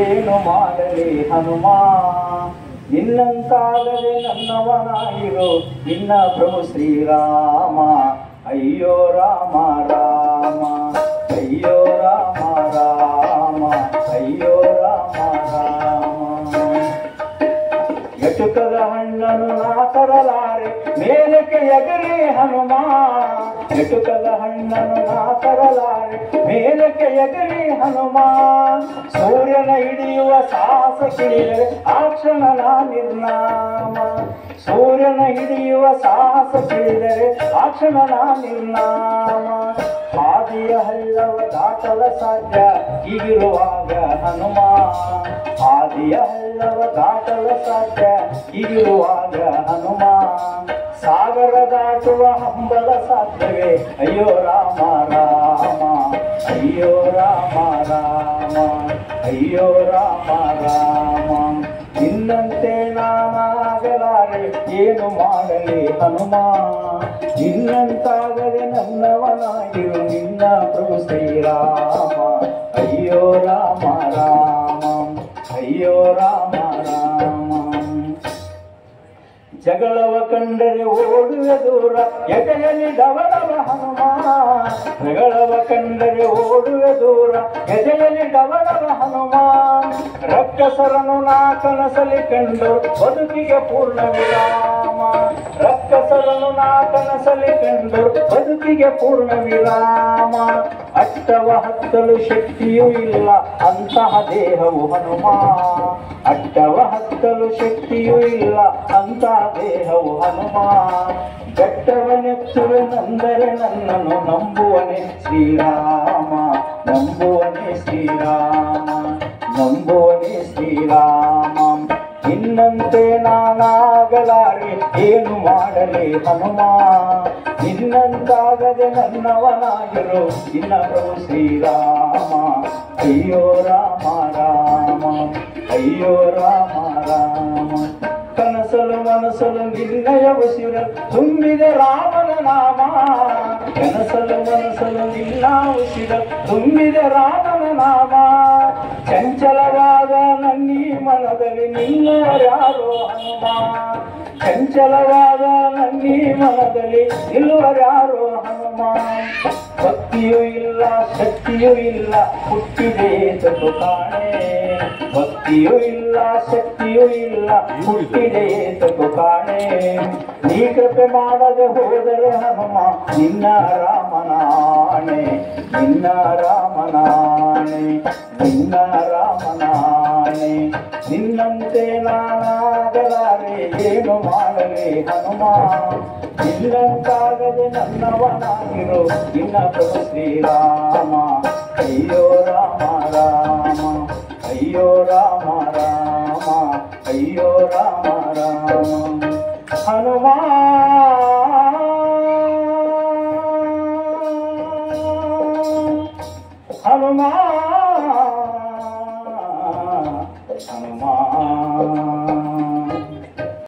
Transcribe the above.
ಏನು ಮಾಡಲಿ ಹನುಮ. ನಿನ್ನಂತಾಗಲಿ ನನ್ನವನಾಗಿರು ನಿನ್ನ ಪ್ರಭು ಶ್ರೀರಾಮ. ಅಯ್ಯೋ ರಾಮ ರಾಮ. ಅಯ್ಯೋ ರಾಮ ರಾಮ. ಅಯ್ಯೋ ರಾಮ ರಾಮ. ಎಟುಕದ ಹಣ್ಣನ್ನು ನಾ ತರಲಾರೆ ಮೇಲಕ್ಕೆ ಎಗರಿ ಹನುಮ. ಎಟುಕದ ಹಣ್ಣನ್ನು ನಾ ತರಲಾರೆ ಮೇಲಕ್ಕೆ ಎಗರಿ ಹನುಮ, ಸೂರ್ಯನ ಹಿಡಿಯುವ ಸಾಹಸ ಕಿಳಿದರೆ ಆ ಕ್ಷಣ ನಿರ್ನಾಮ. ಸೂರ್ಯನ ಹಿಡಿಯುವ ಸಾಹಸ ಕಿಳಿದರೆ ಆ ಕ್ಷಣ ನಿರ್ನಾಮ. ಹಾದಿಯ ಹಳ್ಳವ ದಾಟಲ ಸಾಧ್ಯ ಹೀಗಿರುವಾಗ ಹನುಮ. ಹಾದಿಯ ಹಳ್ಳವ ದಾಟಲ ಸಾಧ್ಯ ಹೀಗಿರುವಾಗ ಹನುಮ. ಸಾಗರ ದಾಟುವ ಹಂಬಲ ಸಾಧ್ಯವೇ? ಅಯ್ಯೋ ರಾಮ ರಾಮ. ಅಯ್ಯೋ ರಾಮ ರಾಮ ಅಯ್ಯೋ ರಾಮ ರಾಮ ನಿನ್ನಂತೆ ನಾನಾಗಲಾರೆ ಏನು ಮಾಡಲಿ ಹನುಮ ನಿನ್ನಂತಾಗದೆ ನನ್ನವನಾಗಿರು ನಿನ್ನ ಪ್ರಭು ಶ್ರೀರಾಮ ಅಯ್ಯೋ ರಾಮ ರಾಮ ಅಯ್ಯೋ ರಾಮ ರಾಮ ಜಗಳವ ಕಂಡರೆ ಓಡುವೆ ದೂರ, ಎದೆಯಲ್ಲಿ ಡವಲವ ಹನುಮ ಜಗಳವ ಕಂಡರೆ ಓಡುವೆ ದೂರ, ಎದೆಯಲ್ಲಿ ಡವಲವ ಹನುಮ ರಕ್ಕಸರನು ನಾ ಕನಸಲಿ ಕಂಡು ಬದುಕಿಗೆ ಪೂರ್ಣ ವಿರಾಮ. ರಕ್ಕಸರನು ನಾ ಕನಸಲಿ ಕಂಡು ಬದುಕಿಗೆ ಪೂರ್ಣ ವಿರಾಮ. ಅಷ್ಟವ ಹತ್ತಲು ಶಕ್ತಿಯೂ ಇಲ್ಲ, ಅಂತಹ ದೇಹವು ಹನುಮ ಹತ್ತಲು ಶಕ್ತಿಯೂ ಇಲ್ಲ ಅಂತ ದೇಹವು ಹನುಮ ಬೆಟ್ಟವನೆತ್ತುವೆ ನಂದರೆ ನನ್ನನ್ನು ನಂಬುವನೆ ಶ್ರೀರಾಮ ನಂಬುವನೆ ಶ್ರೀರಾಮ ನಂಬುವನೆ ಶ್ರೀರಾಮ. ಇನ್ನಂತೆ ನಾನಾಗಲಾರೆ, ಏನು ಮಾಡಲಿ ಹನುಮ ನಿನ್ನಂತಾಗದೆ ನನ್ನವನಾಗಿರು, ನಿನ್ನ ಶ್ರೀರಾಮ. ಅಯ್ಯೋ ರಾಮ ರಾಮ. ಅಯ್ಯೋ ರಾಮ ರಾಮ. ಕನಸಲು ಮನಸಲು ನಿನ್ನಯ ಉಸಿರ ತುಂಬಿದೆ ರಾಮನ ನಾಮ. ಕನಸಲು ಮನಸಲು ನಿನ್ನ ಉಸಿರ ತುಂಬಿದೆ ರಾಮನ ನಾಮ. ಚಂಚಲವಾದ ನನ್ನೀ ಮನದಲ್ಲಿ ನಿಲ್ಲವರ್ಯಾರೋ ಹನುಮ. ಚಂಚಲವಾದ ನನ್ನೀ ಮನದಲ್ಲಿ ನಿಲ್ಲುವರ್ಯಾರೋ ಹನುಮ. ಭಕ್ತಿಯೂ ಇಲ್ಲ, ಶಕ್ತಿಯೂ ಇಲ್ಲ, ಹುಟ್ಟಿದೆ ಕಾಣೆ. ಭಕ್ತಿಯೂ ಇಲ್ಲ, ಶಕ್ತಿಯೂ ಇಲ್ಲ, ಹುಟ್ಟಿದೆ ತಪ್ಪು ಕಾಣೆ ನೀ ಕೃಪೆ ಮಾಡದೆ ಹೋದರೆ ಹನುಮ ನಿನ್ನ ರಾಮನಾಣೆ ನಿನ್ನ ರಾಮನಾಣೆ ನಿನ್ನ ರಾಮನಾಣೆ ನಿನ್ನಂತೆ ನಾನಾಗಲಾರೆ, ಏನು ಮಾಡಲಿ ಹನುಮ? ನಿನ್ನಂತಾಗದೆ ನನ್ನವನಾಗಿರೋ, ನಿನ್ನ ಪ್ರಭು ಶ್ರೀರಾಮ. ಅಯ್ಯೋ ರಾಮ ರಾಮ. राम राम राम हनुम हनुम हनुमान